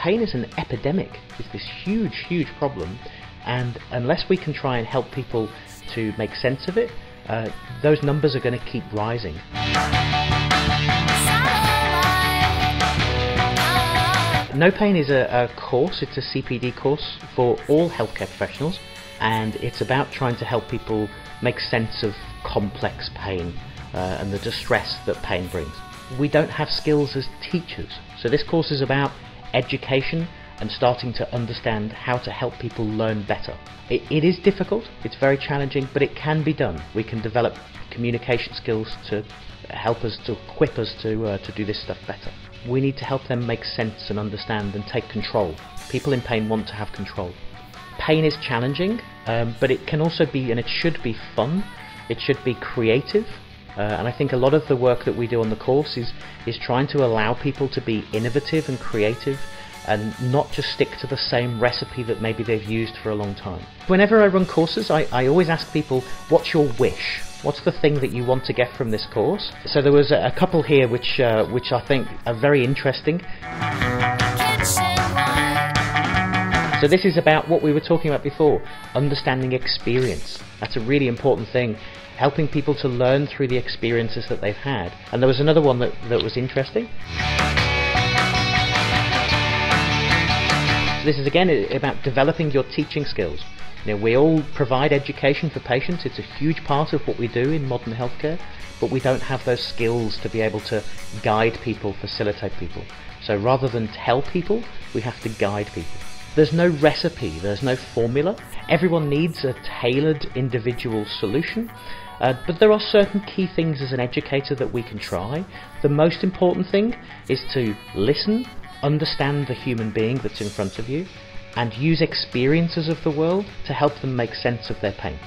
pain is an epidemic. It's this huge, huge problem, and unless we can try and help people to make sense of it, uh, those numbers are going to keep rising. Know Pain is a, a, course, it's a CPD course for all healthcare professionals, and it's about trying to help people make sense of complex pain uh, and the distress that pain brings. We don't have skills as teachers, so this course is about education and starting to understand how to help people learn better. It, it is difficult, it's very challenging, but it can be done. We can develop communication skills to help us, to equip us to, uh, to do this stuff better. We need to help them make sense and understand and take control. People in pain want to have control. Pain is challenging, um, but it can also be, and it should be fun, it should be creative, uh, and I think a lot of the work that we do on the course is, is trying to allow people to be innovative and creative and not just stick to the same recipe that maybe they've used for a long time. Whenever I run courses, I, I always ask people, what's your wish? What's the thing that you want to get from this course? So there was a, a couple here which, uh, which I think are very interesting. So this is about what we were talking about before, understanding experience. That's a really important thing helping people to learn through the experiences that they've had. And there was another one that, that was interesting. This is again about developing your teaching skills. You know, we all provide education for patients, it's a huge part of what we do in modern healthcare, but we don't have those skills to be able to guide people, facilitate people. So rather than tell people, we have to guide people. There's no recipe, there's no formula. Everyone needs a tailored individual solution, uh, but there are certain key things as an educator that we can try. The most important thing is to listen, understand the human being that's in front of you, and use experiences of the world to help them make sense of their pain.